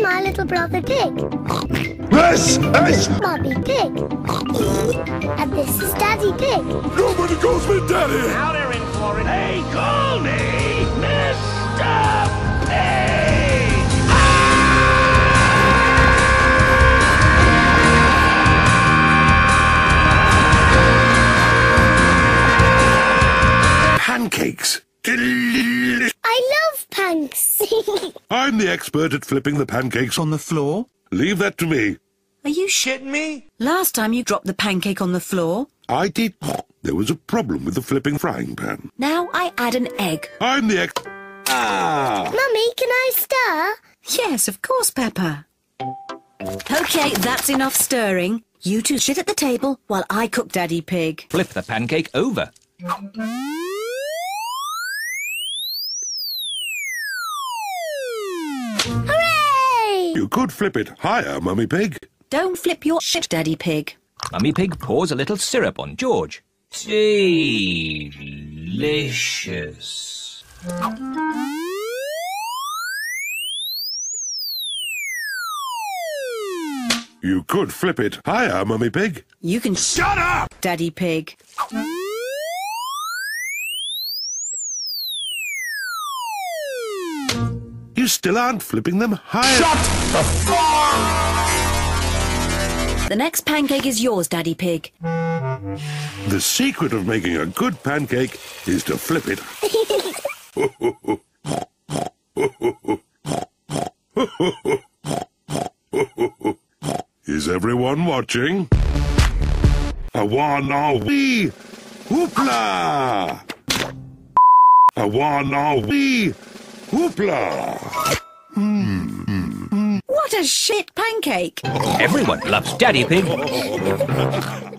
my little brother Pig. This is... Mummy Pig. And this is Daddy Pig. Nobody calls me Daddy! Now they're in for it. They call me Mr. I love panks. I'm the expert at flipping the pancakes on the floor. Leave that to me. Are you Shitting me? Last time you dropped the pancake on the floor. I did. There was a problem with the flipping frying pan. Now I add an egg. I'm the ex... Ah! Mummy, can I stir? Yes, of course, Peppa. Okay, that's enough stirring. You two sit at the table while I cook Daddy Pig. Flip the pancake over. Hooray! You could flip it higher, Mummy Pig. Don't flip your shit, Daddy Pig. Mummy Pig pours a little syrup on George. Delicious. You could flip it higher, Mummy Pig. You can Shut up! Daddy Pig. You still aren't flipping them higher. The next pancake is yours, Daddy Pig. The secret of making a good pancake is to flip it. is everyone watching? A one, a wee, whoopla! A one, a wee, whoopla! What a shit pancake! Everyone loves Daddy Pig.